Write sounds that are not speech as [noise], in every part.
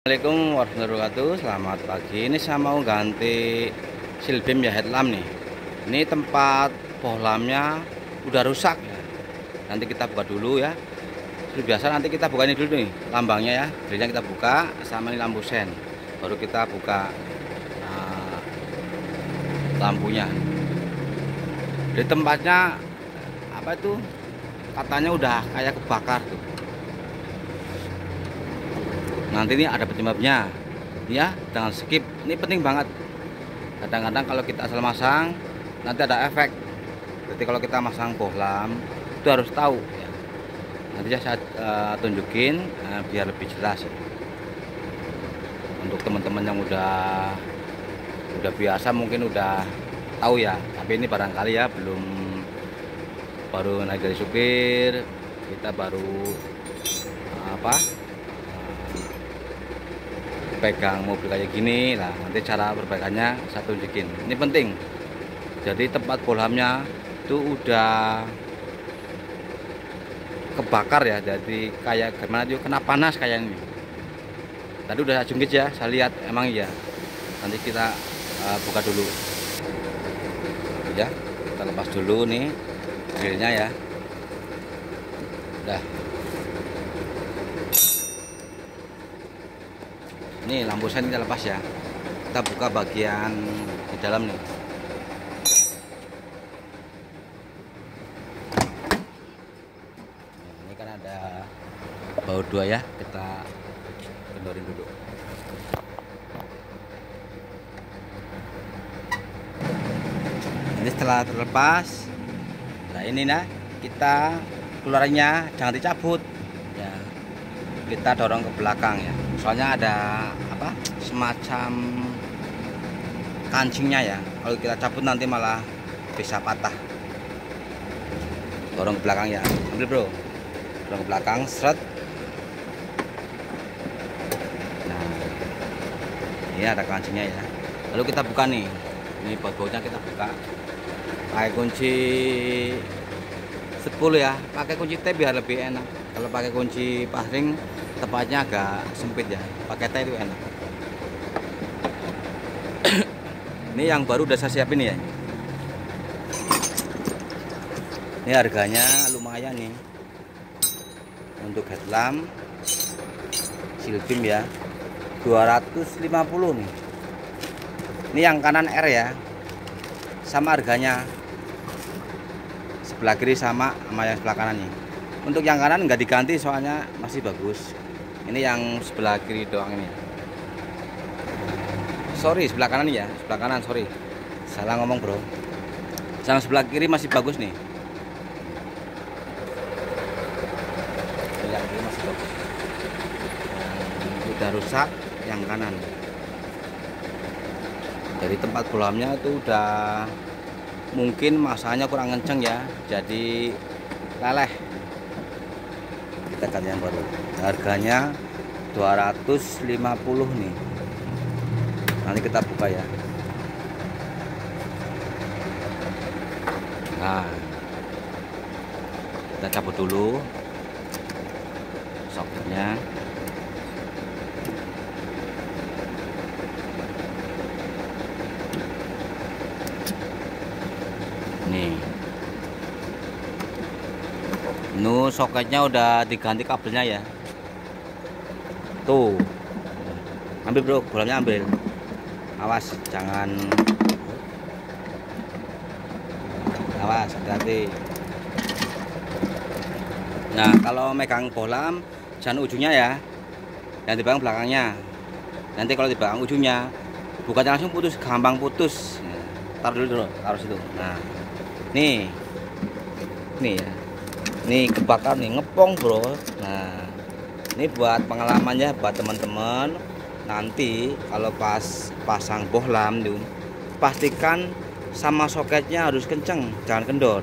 Assalamualaikum warahmatullahi wabarakatuh. Selamat pagi. Ini saya mau ganti silbim ya headlamp nih. Ini tempat bohlamnya udah rusak ya. Nanti kita buka dulu ya. Seperti biasa nanti kita buka ini dulu nih Lambangnya ya. Grillnya kita buka sama ini lampu sen. Baru kita buka uh, Lampunya. Di tempatnya Apa itu? Katanya udah kayak kebakar tuh nanti ini ada penyebabnya. Ya jangan skip. Ini penting banget. Kadang-kadang kalau kita asal masang nanti ada efek. Jadi kalau kita masang bohlam itu harus tahu ya. nanti saya uh, tunjukin uh, biar lebih jelas ya. untuk teman-teman yang udah udah biasa mungkin udah tahu ya. Tapi ini barangkali ya belum baru naik dari supir kita baru apa pegang mobil kayak gini lah nanti cara perbaikannya saya tunjukin ini penting. Jadi tempat bolamnya itu udah kebakar ya jadi kayak gimana juga kena panas kayak ini. Tadi udah saya ya saya lihat emang iya. Nanti kita uh, buka dulu. Ya kita lepas dulu nih grillnya ya. Udah ini lampu sen kita lepas ya. Kita buka bagian di dalam nih. Ini kan ada baut dua ya. Kita kendorin dulu. Ini setelah terlepas nah ini nah kita keluarnya jangan dicabut. Ya kita dorong ke belakang ya soalnya ada apa semacam kancingnya ya. Kalau kita cabut nanti malah bisa patah. Dorong ke belakang ya. Ambil bro. Dorong ke belakang seret. Nah ini ada kancingnya ya. Lalu kita buka nih. Ini baut-bautnya kita buka. Pakai kunci 10 ya. Pakai kunci T biar lebih enak. Kalau pakai kunci pasring tempatnya agak sempit ya. Pakai teh itu enak. [coughs] Ini yang baru udah saya siapin ya. Ini harganya lumayan nih. Untuk headlamp silbim ya. 250 nih. Ini yang kanan R ya. Sama harganya. Sebelah kiri sama sama yang sebelah kanan nih. Untuk yang kanan nggak diganti soalnya masih bagus ini yang sebelah kiri doang ini. Sorry sebelah kanan ya. Sebelah kanan sorry. Salah ngomong bro. Yang sebelah kiri masih bagus nih. Yang kiri masih bagus. Yang udah rusak yang kanan. Dari tempat bolamnya itu udah mungkin masanya kurang kenceng ya. Jadi leleh ganti yang baru. Harganya 250 nih. Nanti kita buka ya. Nah kita cabut dulu soketnya nih Nu soketnya udah diganti kabelnya ya. Tuh. Ambil bro, bolanya ambil. Awas, jangan. Awas, hati-hati. Nah, kalau megang bolam, jangan ujungnya ya. Yang di belakang belakangnya. Nanti kalau di belakang ujungnya, bukannya langsung putus, gampang putus. Taruh dulu, dulu taruh situ. Nah, nih, nih ya ini kebakar nih ngepong bro. Nah ini buat pengalamannya buat teman-teman. Nanti kalau pas pasang bohlam tuh pastikan sama soketnya harus kenceng jangan kendor.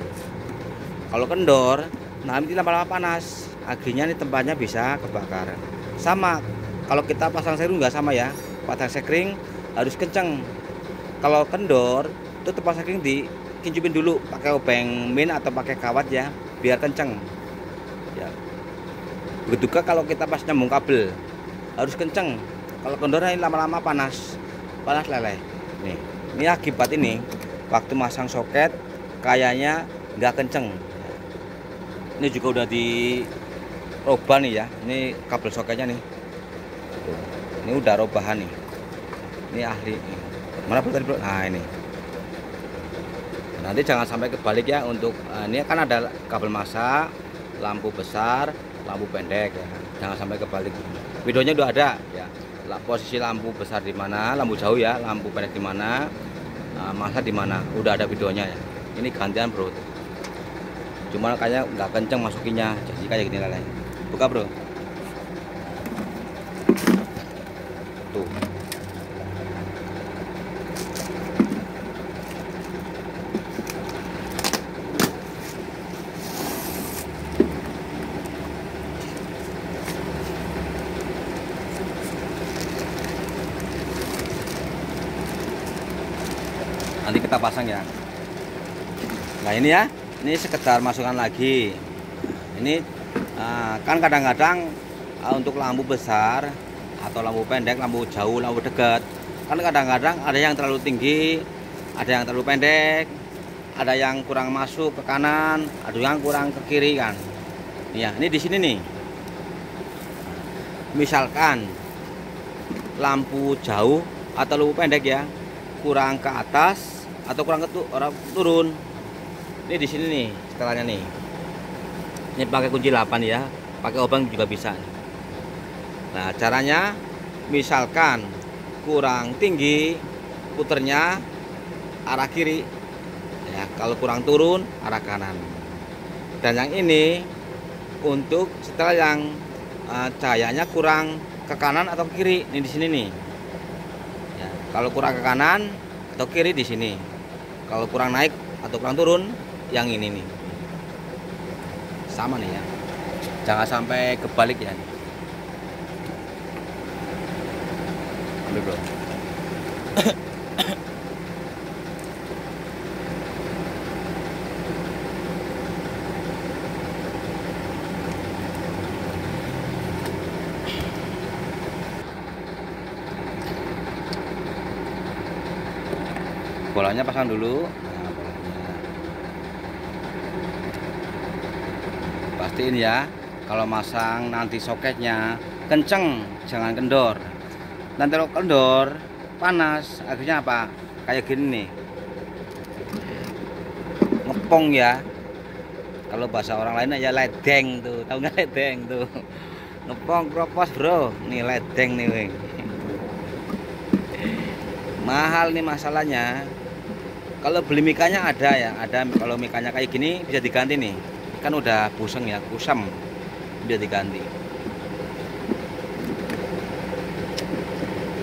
Kalau kendor nanti lama-lama panas. Akhirnya nih tempatnya bisa kebakar. Sama kalau kita pasang seru nggak sama ya? Pasang sekring harus kenceng. Kalau kendor itu tempat sekring di kincupin dulu pakai obeng min atau pakai kawat ya biar kenceng. Ya. Begitu juga kalau kita pas nyambung kabel. Harus kenceng. Kalau kendor ini lama-lama panas. Panas leleh. Nih ini akibat ini waktu masang soket kayaknya nggak kenceng. Ini juga udah di robah nih ya. Ini kabel soketnya nih. Ini udah robahan nih. Ini ahli. Mana tadi nah ini nanti jangan sampai kebalik ya untuk uh, ini kan ada kabel masa lampu besar lampu pendek ya. Jangan sampai kebalik. Videonya udah ada ya. Posisi lampu besar di mana lampu jauh ya lampu pendek di mana uh, masa di mana. Udah ada videonya ya. Ini gantian bro. Cuma kayaknya nggak kenceng masukinya jadi kayak gini lah buka bro. Tuh kita pasang ya. Nah ini ya. Ini sekedar masukan lagi. Ini uh, kan kadang-kadang uh, untuk lampu besar atau lampu pendek lampu jauh lampu dekat kan kadang-kadang ada yang terlalu tinggi ada yang terlalu pendek ada yang kurang masuk ke kanan ada yang kurang ke kiri kan. Ya ini di sini nih. Misalkan lampu jauh atau lampu pendek ya kurang ke atas atau kurang ketu orang turun. Ini di sini nih setelahnya nih. Ini pakai kunci 8 ya pakai obang juga bisa nah caranya misalkan kurang tinggi puternya arah kiri. Ya kalau kurang turun arah kanan. Dan yang ini untuk setelah yang uh, cahayanya kurang ke kanan atau ke kiri. Ini di sini nih. Ya, kalau kurang ke kanan atau kiri di sini kalau kurang naik atau kurang turun yang ini nih. Sama nih ya. Jangan sampai kebalik ya. Ambil bro bolanya pasang dulu. Pastiin ya kalau masang nanti soketnya kenceng jangan kendor. Nanti kalau kendor panas akhirnya apa? Kayak gini nih. Ngepong ya. Kalau bahasa orang lain ya ledeng tuh. Tahu nggak ledeng tuh? Ngepong kropos bro. Nih ledeng nih weng. Mahal nih masalahnya kalau beli mikanya ada ya ada. Kalau mikanya kayak gini bisa diganti nih. Kan udah buseng ya kusam. Bisa diganti.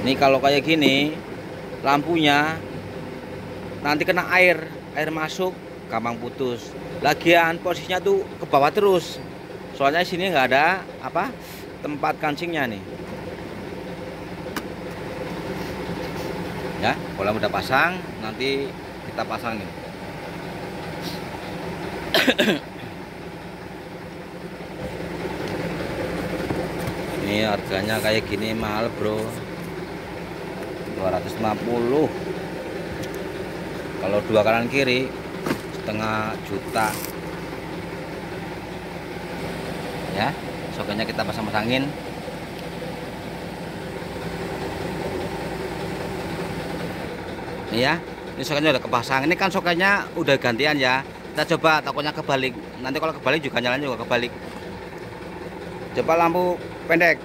Ini kalau kayak gini lampunya nanti kena air. Air masuk gampang putus. Lagian posisinya tuh ke bawah terus. Soalnya sini nggak ada apa tempat kancingnya nih. Ya kalau udah pasang nanti kita pasang nih ini harganya kayak gini mahal bro. 250 kalau dua kanan kiri setengah juta. Ya soketnya kita pasang-pasangin. Ya ini soketnya udah kepasang. Ini kan soketnya udah gantian ya. Kita coba takutnya kebalik. Nanti kalau kebalik juga nyala juga kebalik. Coba lampu pendek.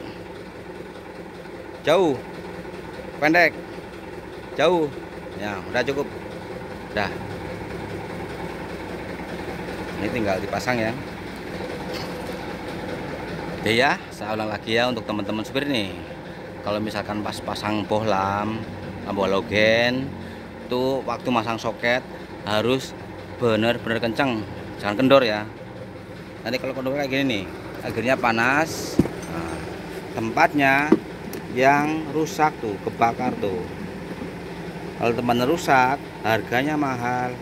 Jauh. Pendek. Jauh. Ya udah cukup. Udah ini tinggal dipasang ya. Oke ya saya ulang lagi ya untuk teman-teman supir nih. Kalau misalkan pas pasang bohlam lampu halogen itu waktu masang soket harus benar-benar kencang jangan kendor ya. Nanti kalau kendor kayak gini nih akhirnya panas. Nah, tempatnya yang rusak tuh kebakar tuh. Kalau teman rusak harganya mahal.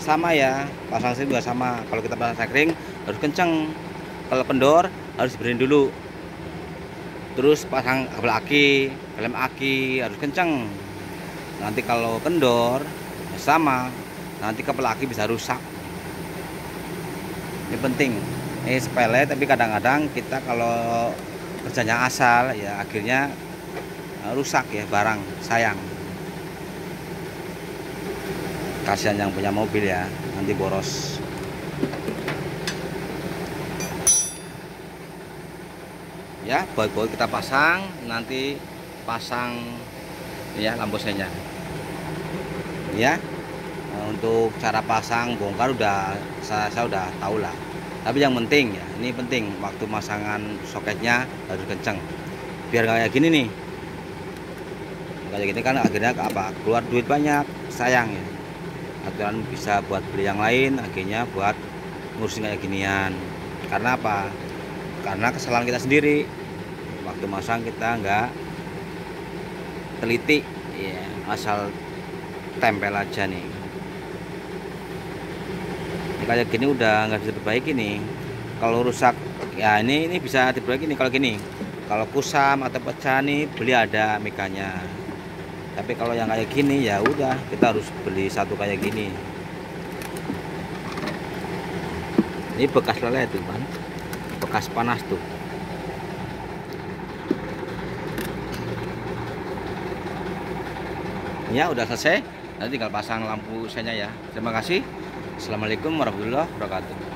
Sama ya pasang sini juga sama. Kalau kita pasang sakring harus kencang kalau kendor harus berin dulu. Terus pasang kabel aki lem aki harus kenceng nanti kalau kendor ya sama. Nanti kabel aki bisa rusak. Ini penting. Ini sepele tapi kadang-kadang kita kalau kerjanya asal ya akhirnya eh, rusak ya barang sayang. Kasihan yang punya mobil ya nanti boros. Ya baut-baut kita pasang nanti pasang ya lampu senya. Ya untuk cara pasang bongkar udah saya, saya udah tahu lah tapi yang penting ya ini penting. Waktu masangan soketnya harus kenceng. Biar kayak gini nih. Kayak gini kan akhirnya apa keluar duit banyak sayang ya. Aturan bisa buat beli yang lain akhirnya buat ngurusin kayak ginian. Karena apa? Karena kesalahan kita sendiri. Waktu masang kita nggak teliti. Ya asal tempel aja nih. Ini kayak gini udah nggak bisa diperbaiki nih. Kalau rusak ya ini ini bisa diperbaiki nih. Kalau gini kalau kusam atau pecah nih beli ada mikanya tapi kalau yang kayak gini ya udah kita harus beli satu kayak gini. Ini bekas lele tuh kan bekas panas tuh ya udah selesai. Nanti tinggal pasang lampu senya ya. Terima kasih. Assalamualaikum warahmatullahi wabarakatuh